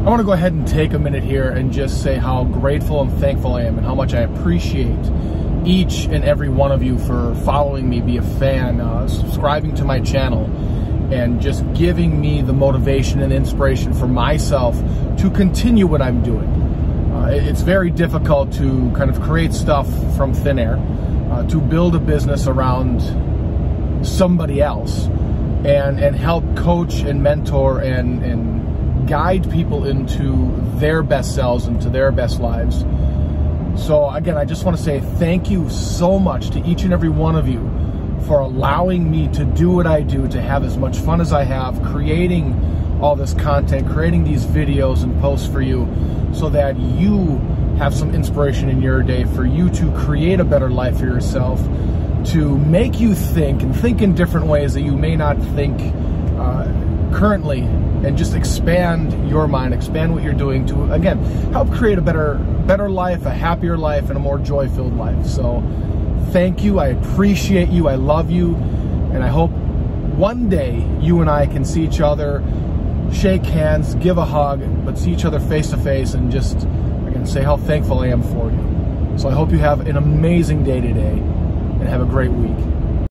I want to go ahead and take a minute here and just say how grateful and thankful I am and how much I appreciate each and every one of you for following me, be a fan, uh, subscribing to my channel, and just giving me the motivation and inspiration for myself to continue what I'm doing. Uh, it's very difficult to kind of create stuff from thin air, uh, to build a business around somebody else, and and help coach and mentor and and guide people into their best selves, into their best lives. So, again, I just want to say thank you so much to each and every one of you for allowing me to do what I do, to have as much fun as I have, creating all this content, creating these videos and posts for you so that you have some inspiration in your day for you to create a better life for yourself, to make you think and think in different ways that you may not think uh, currently and just expand your mind, expand what you're doing to again help create a better better life, a happier life, and a more joy-filled life. So thank you. I appreciate you. I love you. And I hope one day you and I can see each other, shake hands, give a hug, but see each other face to face and just again say how thankful I am for you. So I hope you have an amazing day today and have a great week.